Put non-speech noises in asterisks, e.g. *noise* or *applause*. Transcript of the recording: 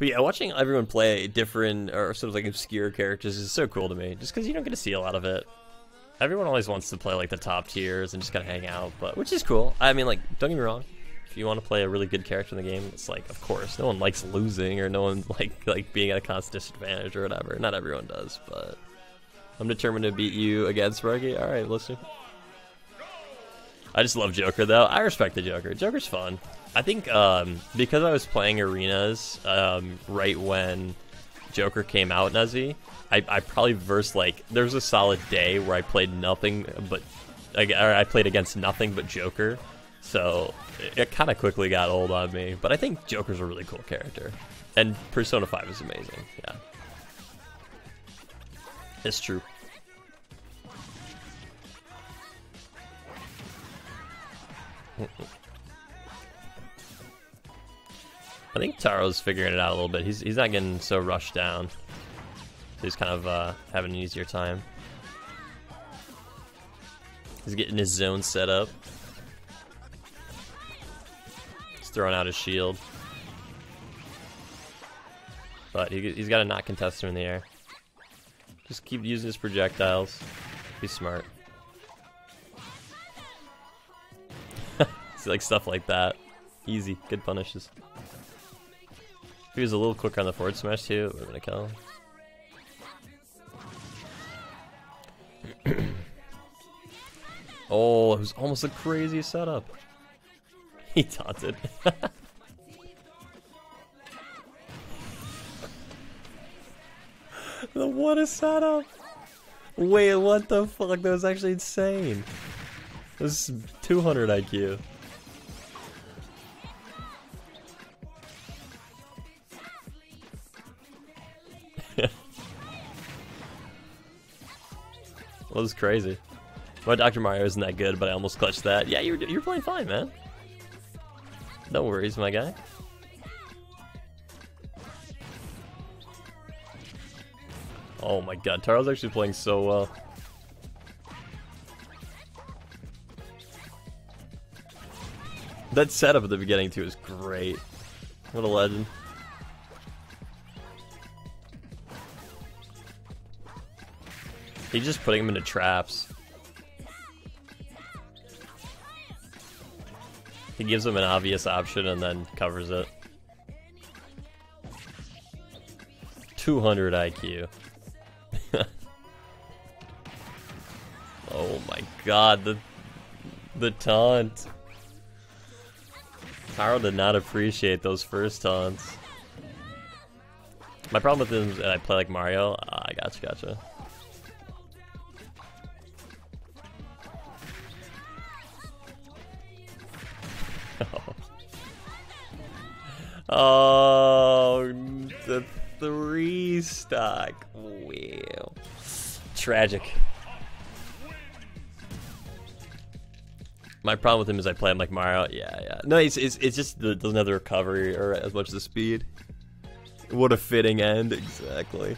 But yeah, watching everyone play different or sort of like obscure characters is so cool to me. Just because you don't get to see a lot of it. Everyone always wants to play like the top tiers and just kind of hang out, but which is cool. I mean, like, don't get me wrong. If you want to play a really good character in the game, it's like, of course, no one likes losing or no one *laughs* like like being at a constant disadvantage or whatever. Not everyone does, but I'm determined to beat you against Ruggy. All right, listen. I just love Joker though. I respect the Joker. Joker's fun. I think um, because I was playing arenas um, right when Joker came out, Nuzzy, I, I probably versed like there was a solid day where I played nothing but I, I played against nothing but Joker, so it, it kind of quickly got old on me. But I think Joker's a really cool character, and Persona Five is amazing. Yeah, it's true. I think Taro's figuring it out a little bit. He's he's not getting so rushed down. So he's kind of uh, having an easier time. He's getting his zone set up. He's throwing out his shield. But he, he's got to not contest him in the air. Just keep using his projectiles. Be smart. *laughs* It's like stuff like that. Easy, good punishes. If he was a little quicker on the forward smash too, we're gonna kill him. *coughs* oh, it was almost a crazy setup. *laughs* He taunted. *laughs* what a setup! Wait, what the fuck? That was actually insane. This is 200 IQ. *laughs* That was crazy. My Dr. Mario isn't that good, but I almost clutched that. Yeah, you're, you're playing fine, man. No worries, my guy. Oh my god, Taro's actually playing so well. That setup at the beginning too is great. What a legend. He's just putting him into traps. He gives him an obvious option and then covers it. 200 IQ. *laughs* oh my god, the the taunt. Taro did not appreciate those first taunts. My problem with him is that I play like Mario. Ah, gotcha, gotcha. Oh, the three stock. Wow. Tragic. My problem with him is I play him like Mario. Yeah, yeah. No, it's, it's, it's just the, doesn't have the recovery or as much the speed. What a fitting end, exactly.